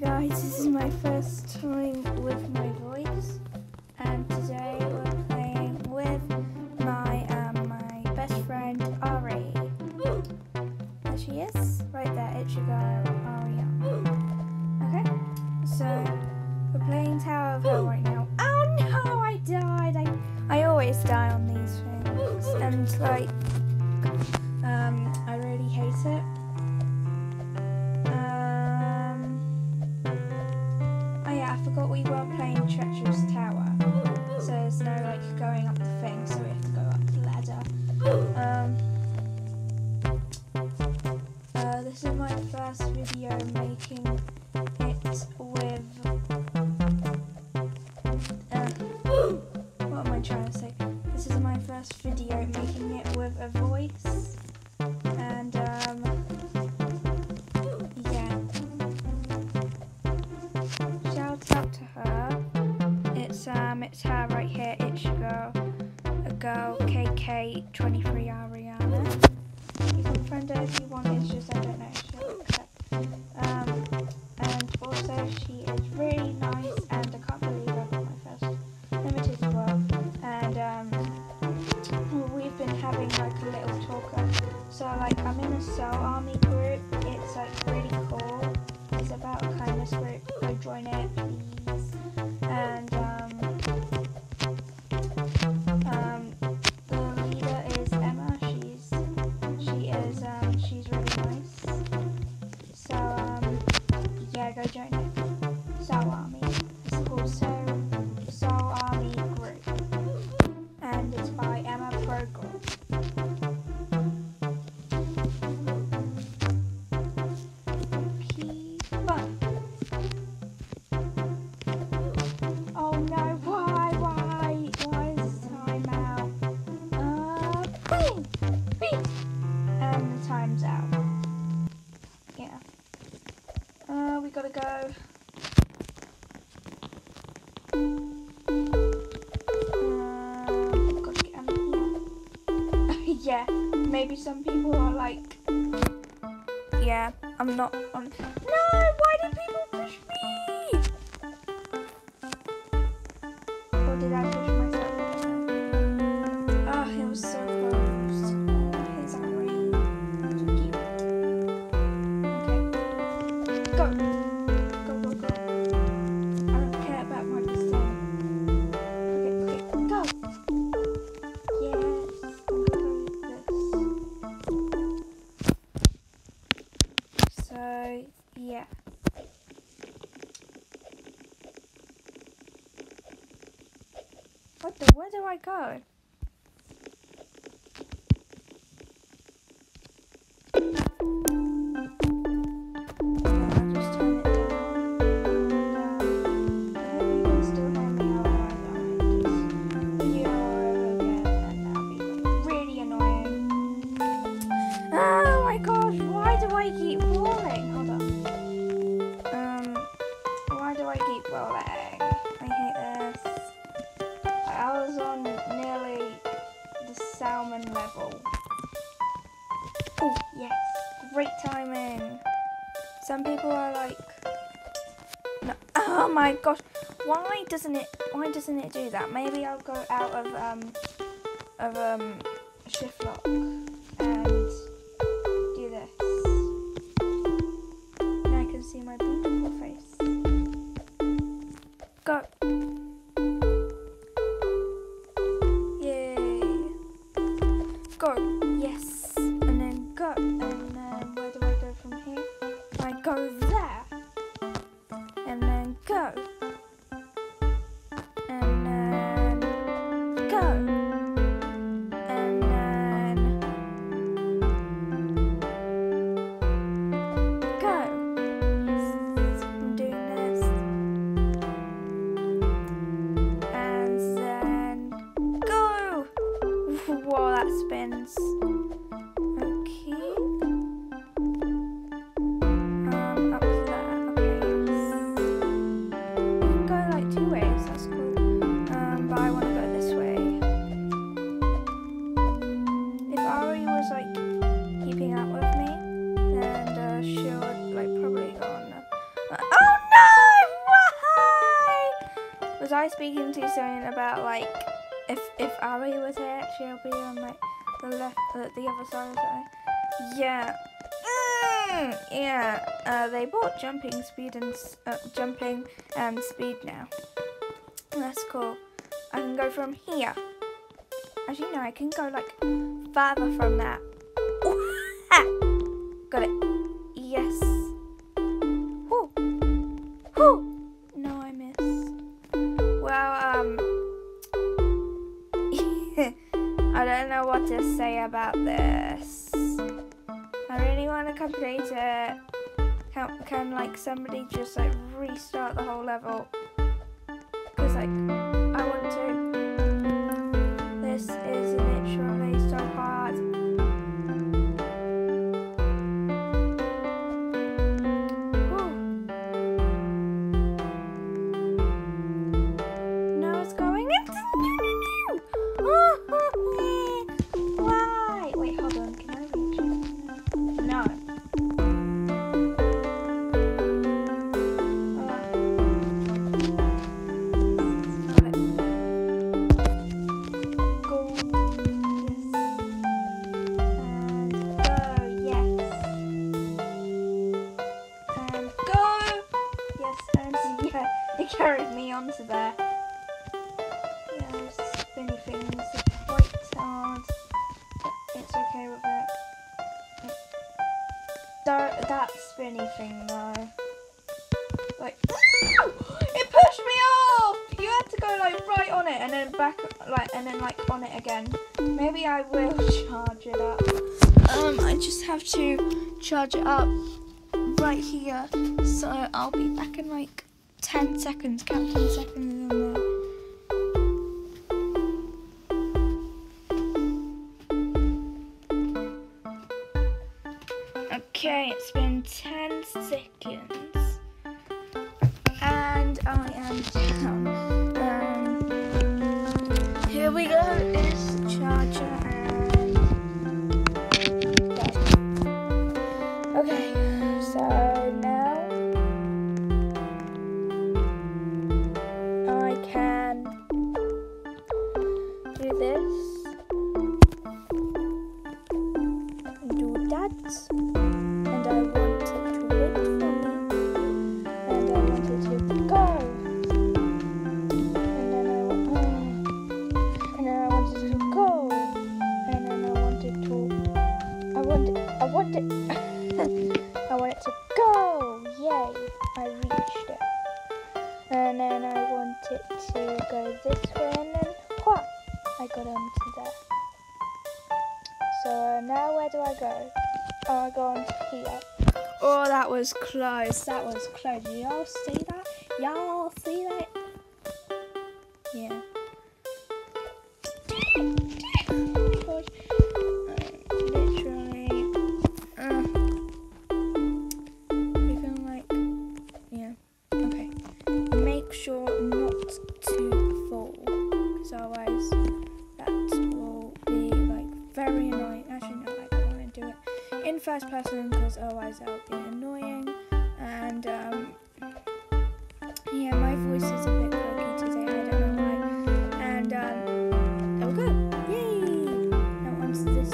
Guys, this is my first time with my voice, and today we're playing with my um, my best friend Ari. There she is, right there. It should go Aria. Okay, so we're playing Tower of Hell right now. Oh no, I died. I I always die on these things, and like um, I really hate it. Like going up the thing, so we have to go up the ladder. Um, uh, this is my first video making it with. Uh, what am I trying to say? This is my first video making it with a voice. Her if you want, it's just I don't maybe some people are like, yeah, I'm not on. No, why So, yeah. What the? Where do I go? Salmon level. Oh, yes. Great timing. Some people are like, no. oh my gosh, why doesn't it, why doesn't it do that? Maybe I'll go out of, um, of, um, shift lock Go. By speaking too soon about like if if Abby was here, she'll be on like the left, uh, the other side of the. Yeah. Mm, yeah. Uh, they bought jumping speed and uh, jumping and speed now. That's cool. I can go from here. As you know, I can go like farther from that. don't know what to say about this. I really want to complete it. Can, can like somebody just like restart the whole level? It carried me onto there. Yeah, those spinny things are quite hard. It's okay with it. That, that spinny thing though. Like, it pushed me off! You had to go like right on it and then back, like, and then like on it again. Maybe I will charge it up. Um, I just have to charge it up right here. So I'll be back in like 10 seconds. Count 10 seconds on. Okay, it's been 10 seconds. I reached it, and then I wanted to go this way, and then, wha, I got onto there. So now where do I go? Oh, I go on here. Oh, that was close. That was close. Y'all see that? Y'all see that? First person because otherwise that would be annoying. And um, yeah, my voice is a bit croaky today. I don't know why. And um, there we go. Yay! Now onto this